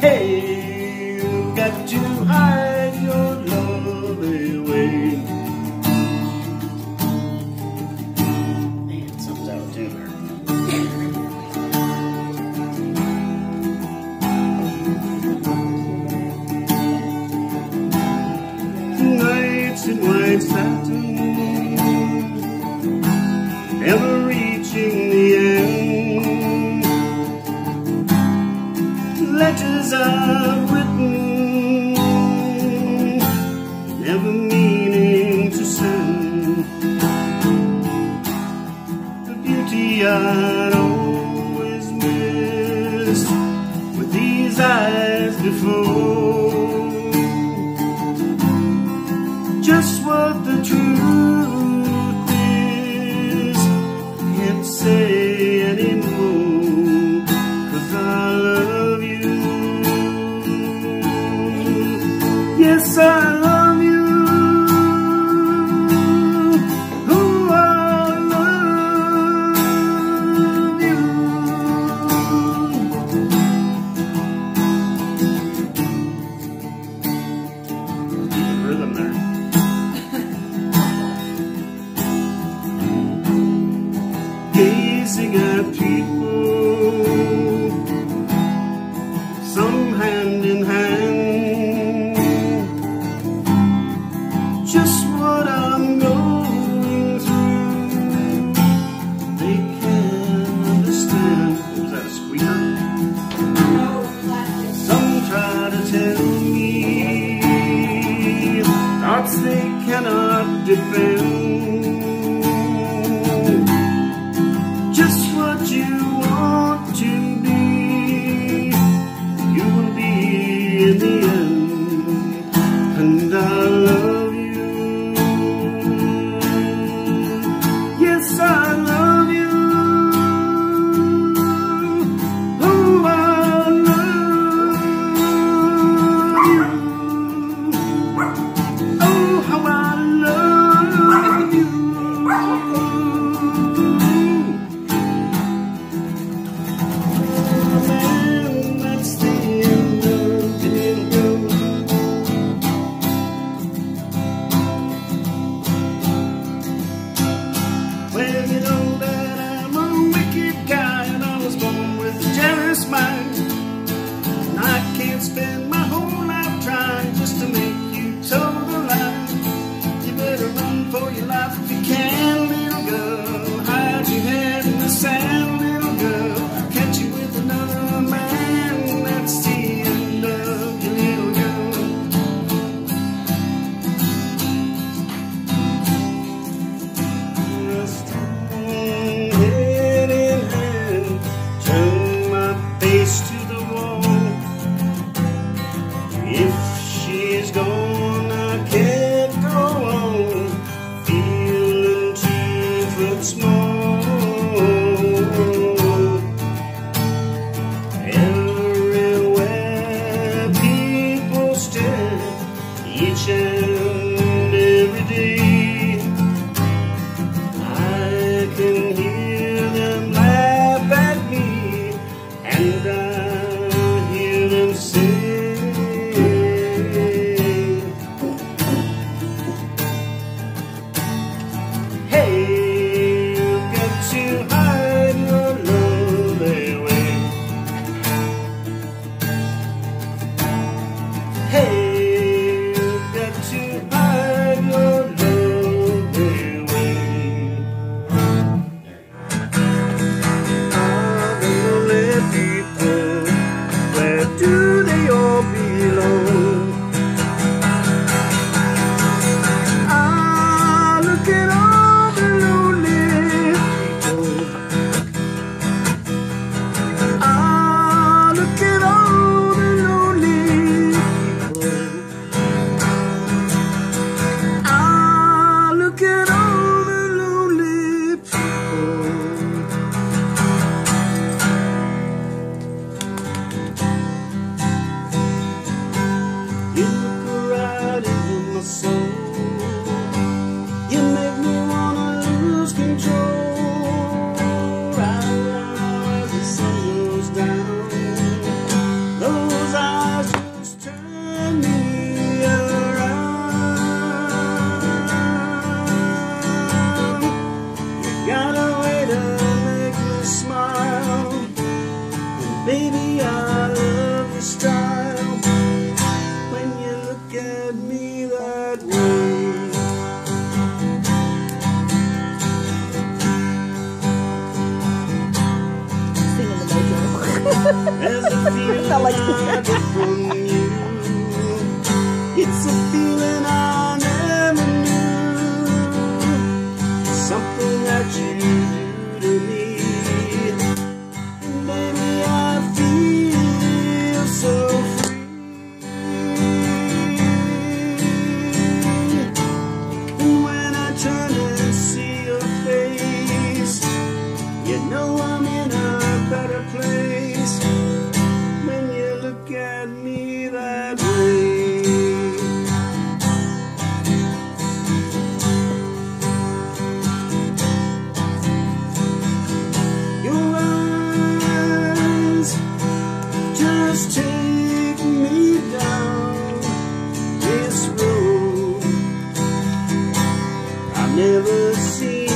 Hey, you've got to hide your lonely ways. Man, something's out of tune Nights and nights after Never I've written Never meaning to send The beauty I'd always missed With these eyes before. Just singer. you a see.